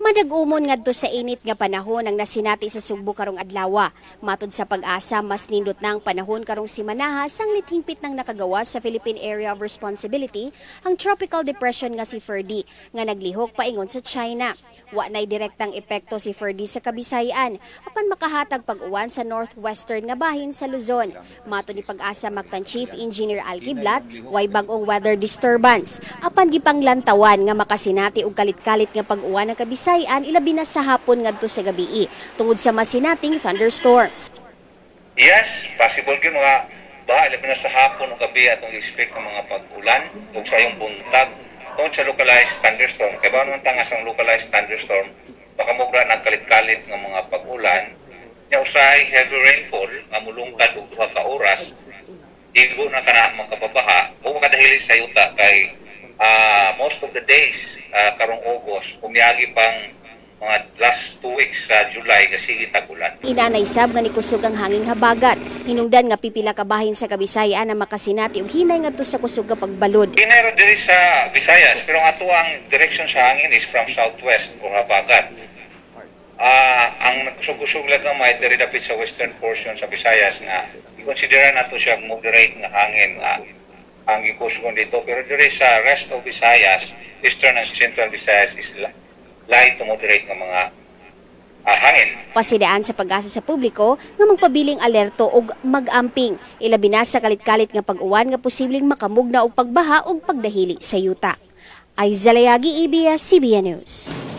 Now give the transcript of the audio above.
Madagumon ngadto sa init nga panahon ang nasinati sa Sugbo karong adlaw. Matud sa pag-asa, mas nindot na ang panahon karong simanaha sang lithingpit ng nakagawa sa Philippine Area of Responsibility ang tropical depression nga si Ferdy nga naglihok paingon sa China. Wa nay direktang epekto si Ferdy sa Kabisayan apan makahatag pag-uwan sa northwestern nga bahin sa Luzon. Matud ni pag-asa Mactan Chief Engineer Al Kiblat, way bag-ong weather disturbance apan gipanglantawan nga makasinati og kalit-kalit nga pag-uwan ng Kabisayan ilabi na sa hapon ngadto sa gabii tungod sa masinating thunderstorms. Yes, possible gyud mga baha labi na sa hapon o gabi atong expect ng mga pag-ulan ug sa yung buntag tungod sa localized thunderstorm. Kaya ba naman tangas ang localized thunderstorm, baka mugra ng kalit-kalit ng mga pag-ulan, nya usahay heavy rainfall nga mulungkad og duha ka oras, igo na kana magkababaha o makadahili sa yuta kay ah, most of the days ah, karong August, umiyagi pang mga last two weeks sa July kasi tagulan. Inanay sab nga nikusog ang hanging habagat. Hinungdan nga pipila ka bahin sa Kabisayan na makasinati og hinay ngadto sa kusog nga pagbalod. Pinero diri sa Visayas, pero ang ato ang direction sa hangin is from southwest or habagat. Ah, ang nagkusog-kusog lang diri dapit sa western portion sa Visayas nga i-consider nato siya moderate nga hangin nga ang gikusgon dito pero diri sa rest of Visayas, eastern and central Visayas is li- light to moderate nga mga ah, hangin. Pasidaan sa pag-asa sa publiko nga magpabiling alerto og mag-amping. Ilabi na sa kalit-kalit nga pag-uwan nga posibleng makamugna og pagbaha og pagdahili sa yuta. Ay Zalayagi, ABS-CBN News.